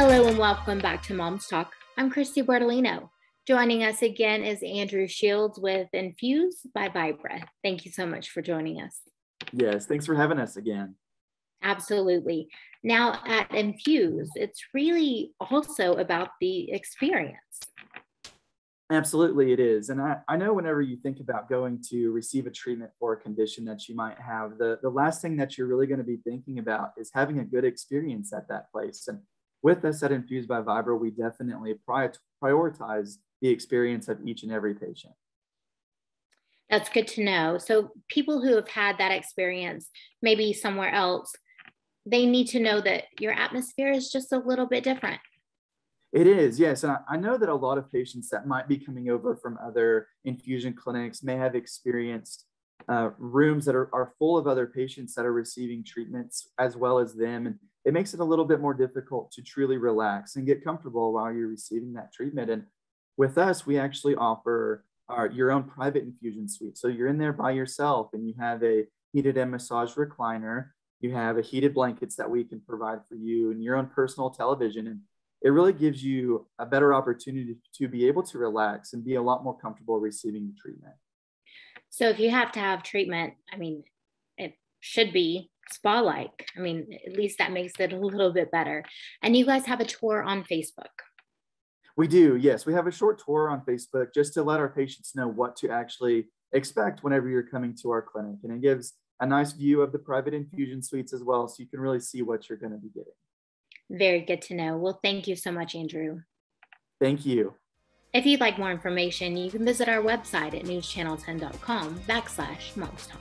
Hello and welcome back to Mom's Talk. I'm Christy Bertolino. Joining us again is Andrew Shields with Infuse by Vibra. Thank you so much for joining us. Yes, thanks for having us again. Absolutely. Now at Infuse, it's really also about the experience. Absolutely, it is. And I, I know whenever you think about going to receive a treatment for a condition that you might have, the, the last thing that you're really going to be thinking about is having a good experience at that place. And with us at Infused by Vibra, we definitely prioritize the experience of each and every patient. That's good to know. So, people who have had that experience, maybe somewhere else, they need to know that your atmosphere is just a little bit different. It is, yes. And I, I know that a lot of patients that might be coming over from other infusion clinics may have experienced uh, rooms that are, are full of other patients that are receiving treatments as well as them. And it makes it a little bit more difficult to truly relax and get comfortable while you're receiving that treatment. And with us, we actually offer our, your own private infusion suite. So you're in there by yourself and you have a heated and massage recliner. You have a heated blankets that we can provide for you and your own personal television. And it really gives you a better opportunity to be able to relax and be a lot more comfortable receiving the treatment. So if you have to have treatment, I mean, it should be spa like. I mean, at least that makes it a little bit better. And you guys have a tour on Facebook. We do, yes. We have a short tour on Facebook just to let our patients know what to actually expect whenever you're coming to our clinic. And it gives a nice view of the private infusion suites as well, so you can really see what you're going to be getting. Very good to know. Well, thank you so much, Andrew. Thank you. If you'd like more information, you can visit our website at newschannel10.com backslash momstalk.